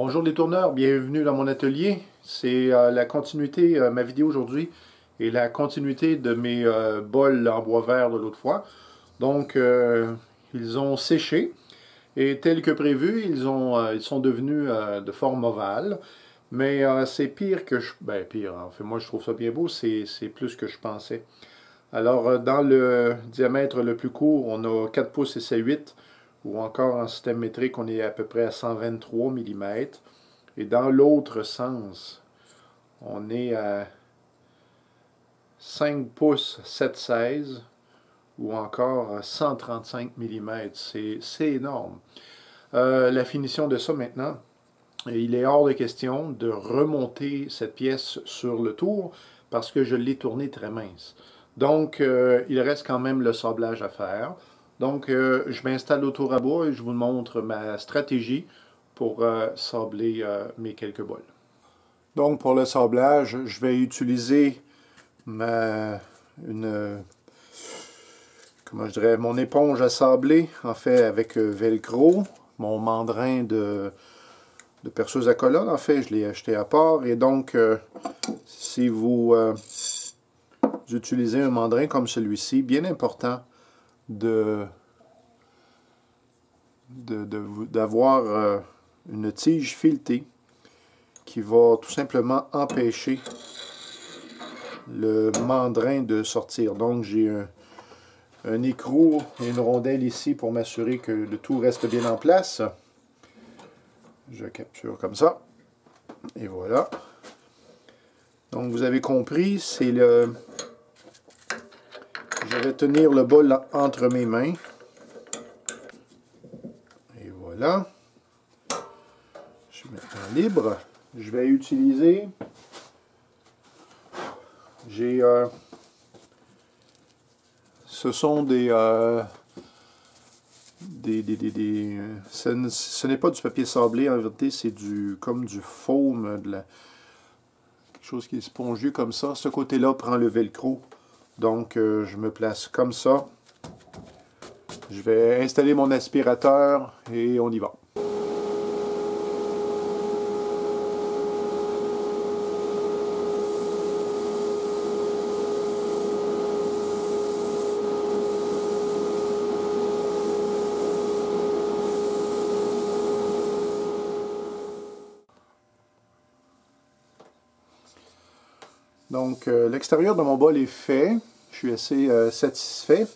Bonjour les tourneurs, bienvenue dans mon atelier. C'est euh, la continuité, euh, ma vidéo aujourd'hui est la continuité de mes euh, bols en bois vert de l'autre fois. Donc, ils ont séché et tel que prévu, ils, ils sont devenus de forme ovale. Mais c'est pire que je... Ben pire, en fait, moi je trouve ça bien beau, c'est plus que je pensais. Alors, dans le diamètre le plus court, on a 4 pouces et c'est 8 ou encore en système métrique, on est à peu près à 123 mm. Et dans l'autre sens, on est à 5 pouces 7,16 ou encore à 135 mm. C'est énorme. Euh, la finition de ça maintenant, il est hors de question de remonter cette pièce sur le tour parce que je l'ai tournée très mince. Donc, euh, il reste quand même le sablage à faire. Donc, euh, je m'installe autour à bois et je vous montre ma stratégie pour euh, sabler euh, mes quelques bols. Donc, pour le sablage, je vais utiliser ma, une, comment je dirais, mon éponge à sabler, en fait, avec Velcro, mon mandrin de, de perceuse à colonne, en fait, je l'ai acheté à part. Et donc, si vous utilisez un mandrin comme celui-ci, bien important, de d'avoir euh, une tige filetée qui va tout simplement empêcher le mandrin de sortir. Donc j'ai un, un écrou et une rondelle ici pour m'assurer que le tout reste bien en place. Je capture comme ça. Et voilà. Donc vous avez compris, c'est le je vais tenir le bol entre mes mains. Et voilà. Je suis maintenant libre. Je vais utiliser... J'ai... Euh, ce sont des... Euh, des, des, ce n'est pas du papier sablé en vérité, c'est du comme du foam, de la, quelque chose qui est spongieux comme ça. Ce côté-là prend le velcro donc, euh, je me place comme ça. Je vais installer mon aspirateur et on y va. Donc, euh, l'extérieur de mon bol est fait. Je suis assez euh, satisfait.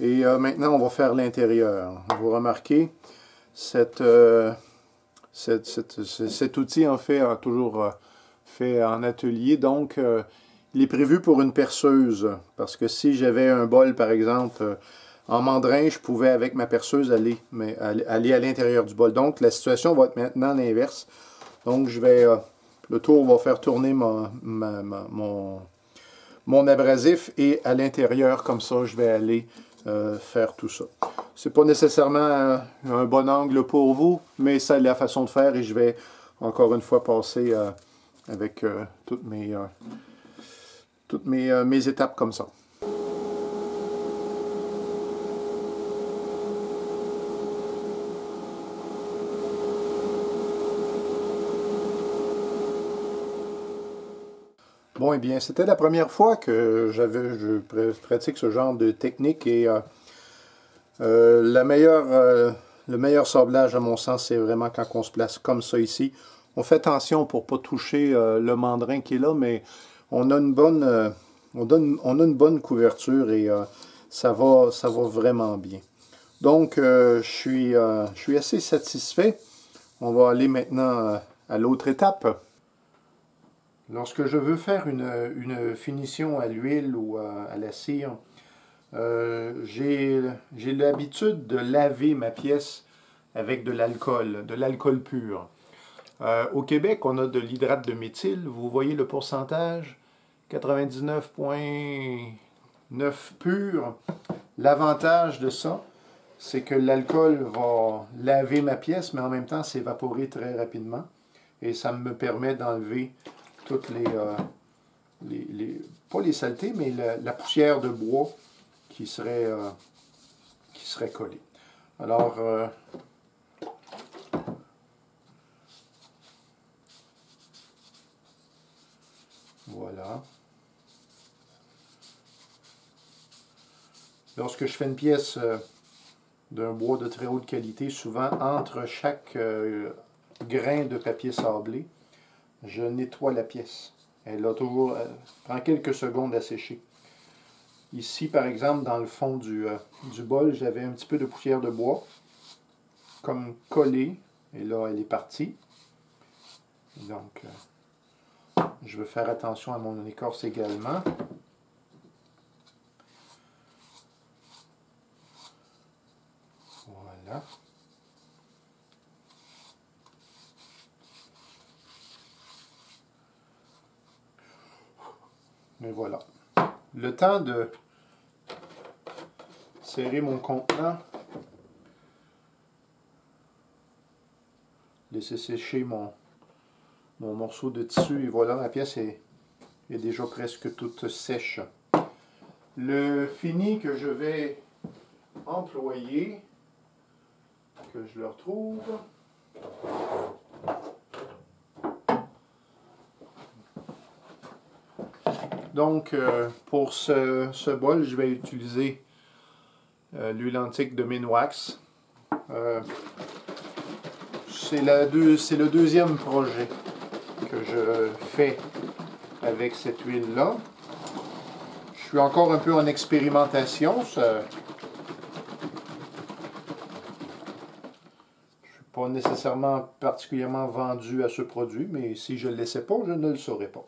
Et euh, maintenant, on va faire l'intérieur. Vous remarquez, cette, cet outil, en fait, a toujours fait en atelier. Donc, il est prévu pour une perceuse. Parce que si j'avais un bol, par exemple, en mandrin, je pouvais, avec ma perceuse, aller, mais, aller à l'intérieur du bol. Donc, la situation va être maintenant l'inverse. Donc, je vais le tour va faire tourner mon, mon, abrasif et à l'intérieur, comme ça, je vais aller euh, faire tout ça. C'est pas nécessairement un bon angle pour vous, mais c'est la façon de faire et je vais encore une fois passer euh, avec euh, toutes mes étapes comme ça. Bon, eh bien, c'était la première fois que j'avais, je pratique ce genre de technique et euh, euh, euh, le meilleur sablage, à mon sens, c'est vraiment quand on se place comme ça ici. On fait attention pour ne pas toucher le mandrin qui est là, mais on a une bonne, couverture et ça, va, vraiment bien. Donc, je suis assez satisfait. On va aller maintenant à l'autre étape. Lorsque je veux faire une, finition à l'huile ou à, la cire, euh, j'ai l'habitude de laver ma pièce avec de l'alcool, de l'alcool pur. Euh, au Québec, on a de l'hydrate de méthyle. Vous voyez le pourcentage? 99,9 pur. L'avantage de ça, c'est que l'alcool va laver ma pièce, mais en même temps s'évaporer très rapidement. Et ça me permet d'enlever toutes euh, les, les, pas les saletés, mais la, poussière de bois qui serait, euh, qui serait collée. Alors, euh, voilà. Lorsque je fais une pièce d'un bois de très haute qualité, souvent entre chaque grain de papier sablé, je nettoie la pièce. Elle a toujours, prend quelques secondes à sécher. Ici, par exemple, dans le fond du, du bol, j'avais un petit peu de poussière de bois, comme collée, et là, elle est partie. Donc, je veux faire attention à mon écorce également. Voilà. Mais voilà. Le temps de serrer mon contenant, laisser sécher mon, morceau de tissu et voilà, la pièce est, est déjà presque toute sèche. Le fini que je vais employer, que je le retrouve. Donc, euh, pour ce, bol, je vais utiliser euh, l'huile antique de Minwax. Euh, c'est le deuxième projet que je fais avec cette huile-là. Je suis encore un peu en expérimentation. Je ne suis pas nécessairement particulièrement vendu à ce produit, mais si je ne le laissais pas, je ne le saurais pas.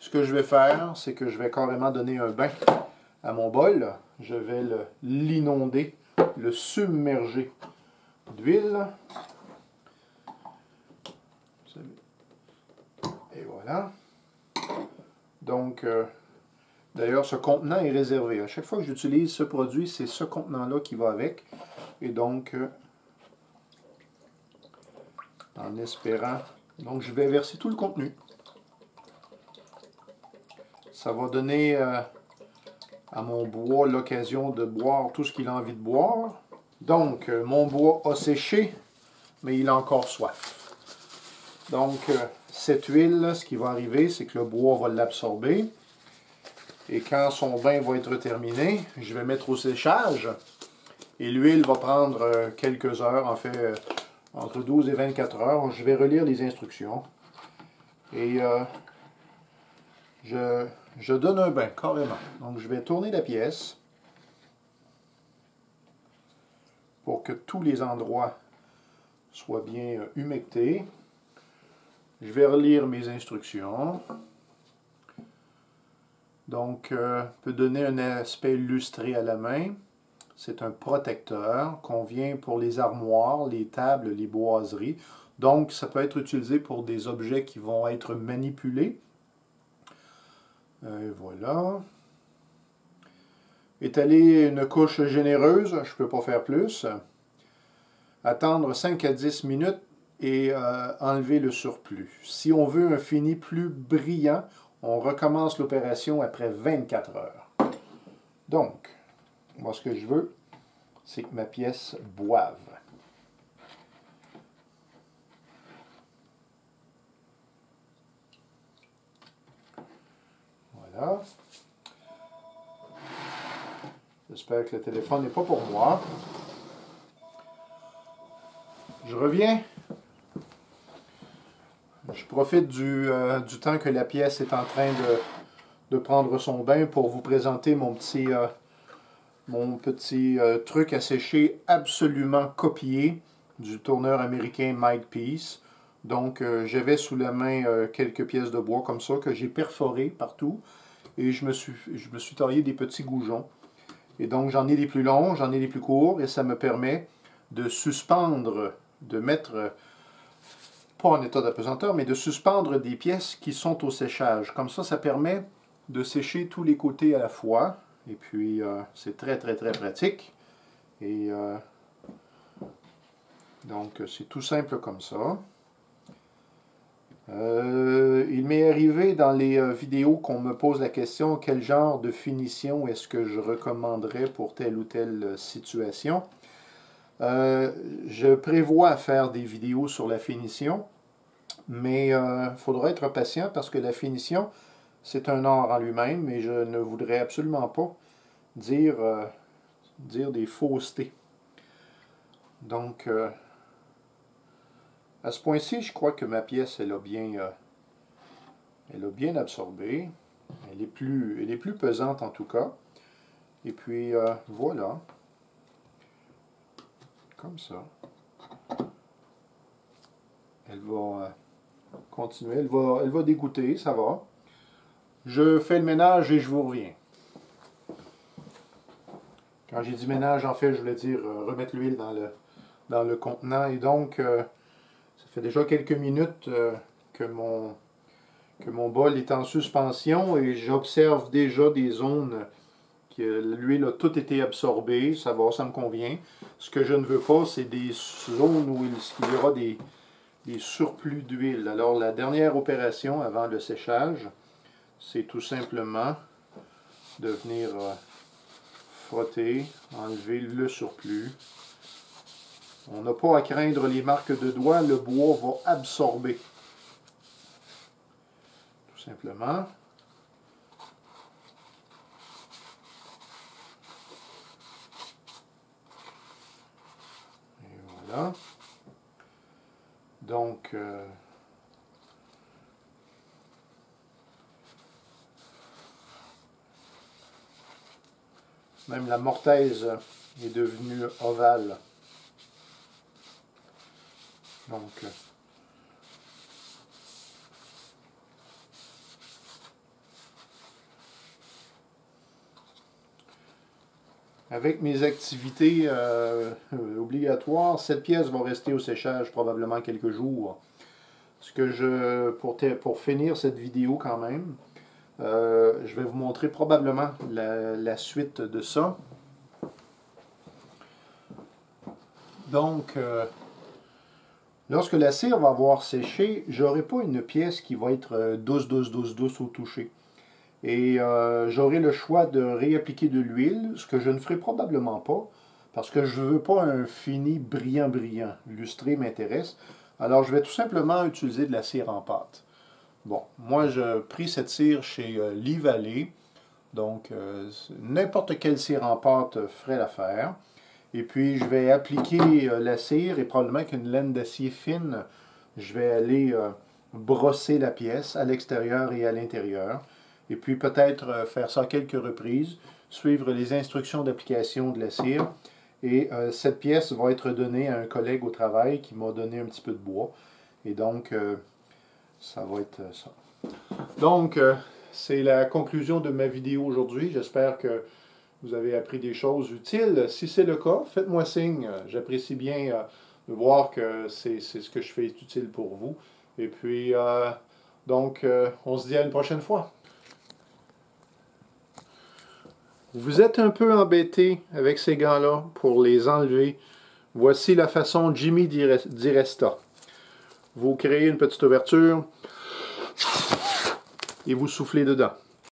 Ce que je vais faire, c'est que je vais carrément donner un bain à mon bol. Je vais l'inonder, le submerger d'huile. Donc, euh, d'ailleurs, ce contenant est réservé. À chaque fois que j'utilise ce produit, c'est ce contenant-là qui va avec. Et donc, euh, en espérant... Donc, je vais verser tout le contenu. Ça va donner euh, à mon bois l'occasion de boire tout ce qu'il a envie de boire. Donc, mon bois a séché, mais il a encore soif. Donc, cette huile, ce qui va arriver, c'est que le bois va l'absorber. Et quand son bain va être terminé, je vais mettre au séchage. Et l'huile va prendre euh, quelques heures, en fait, euh, entre 12 et 24 heures. Je vais relire les instructions. Et euh, je, je donne un bain, carrément. Donc, je vais tourner la pièce pour que tous les endroits soient bien humectés. Je vais relire mes instructions. Donc, euh, peut donner un aspect illustré à la main. C'est un protecteur qu'on vient pour les armoires, les tables, les boiseries. Donc, ça peut être utilisé pour des objets qui vont être manipulés. Euh, voilà. Étaler une couche généreuse, je ne peux pas faire plus. Attendre 5 à 10 minutes et euh, enlever le surplus. Si on veut un fini plus brillant, on recommence l'opération après 24 heures. Donc, moi ce que je veux, c'est que ma pièce boive. J'espère que le téléphone n'est pas pour moi. Je reviens je profite euh, du, temps que la pièce est en train de, prendre son bain pour vous présenter mon petit, euh, mon petit euh, truc à sécher absolument copié du tourneur américain Piece. Donc j'avais sous la main quelques pièces de bois comme ça que j'ai perforées partout et je me suis, je me suis taillé des petits goujons. Et donc j'en ai des plus longs, j'en ai des plus courts et ça me permet de suspendre, de mettre pas en état d'apesanteur, mais de suspendre des pièces qui sont au séchage. Comme ça, ça permet de sécher tous les côtés à la fois. Et puis, euh, c'est très, très, très pratique. Et euh, donc, c'est tout simple comme ça. Euh, il m'est arrivé dans les vidéos qu'on me pose la question quel genre de finition est-ce que je recommanderais pour telle ou telle situation? je prévois faire des vidéos sur la finition. Mais il euh, faudra être patient parce que la finition, c'est un art en lui-même et je ne voudrais absolument pas dire euh, dire des faussetés. Donc, euh, à ce point-ci, je crois que ma pièce, elle a bien, euh, elle bien absorbé. Elle est, plus, elle est plus pesante en tout cas. Et puis, voilà. Comme ça. Elle va continuer. Elle va, elle va dégoûter, ça va. Je fais le ménage et je vous reviens. Quand j'ai dit ménage, en fait, je voulais dire euh, remettre l'huile dans le, dans le contenant. Et donc, euh, fait déjà quelques minutes euh, que, mon, que mon bol est en suspension et j'observe déjà des zones que l'huile a tout été absorbée. Ça va, ça me convient. Ce que je ne veux pas, c'est des zones où il, y aura des, des surplus d'huile. Alors, la dernière opération avant le séchage, c'est tout simplement de venir euh, frotter, enlever le surplus. On n'a pas à craindre les marques de doigts, le bois va absorber. Tout simplement. Et voilà. Donc, euh, Même la mortaise est devenue ovale. Donc, euh, avec mes activités euh, obligatoires, cette pièce va rester au séchage probablement quelques jours. Ce que je, pour, pour finir cette vidéo quand même, euh, je vais vous montrer probablement la, suite de ça. Donc, euh, lorsque la cire va avoir séché, j'aurai pas une pièce qui va être euh, douce, douce, douce, douce au toucher. Et j'aurai le choix de réappliquer de l'huile, ce que je ne ferai probablement pas, parce que je ne veux pas un fini brillant, brillant. Lustré m'intéresse. Alors, je vais tout simplement utiliser de la cire en pâte. Bon, moi, j'ai pris cette cire chez euh. Donc, euh, n'importe quelle cire en pâte ferait l'affaire. Et puis, je vais appliquer euh, la cire et probablement qu'une laine d'acier fine, je vais aller euh, brosser la pièce à l'extérieur et à l'intérieur. Et puis, peut-être faire ça quelques reprises, suivre les instructions d'application de la cire. Et cette pièce va être donnée à un collègue au travail qui m'a donné un petit peu de bois. Et donc, ça va être euh, ça. Donc, euh, c'est la conclusion de ma vidéo aujourd'hui. J'espère que vous avez appris des choses utiles. Si c'est le cas, faites-moi signe. J'apprécie bien euh, de voir que c'est ce que je fais est utile pour vous. Et puis, donc, on se dit à une prochaine fois. Vous êtes un peu embêté avec ces gants-là pour les enlever. Voici la façon Jimmy Diresta vous créez une petite ouverture et vous soufflez dedans.